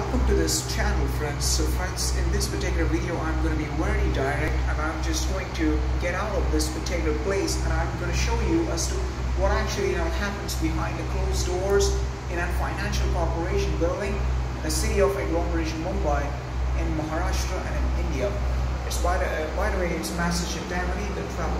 welcome to this channel friends so friends in this particular video i'm going to be very direct and i'm just going to get out of this particular place and i'm going to show you as to what actually now happens behind the closed doors in a financial corporation building in the city of agglomeration mumbai in maharashtra and in india it's by the, by the way it's Massachusetts, in the travel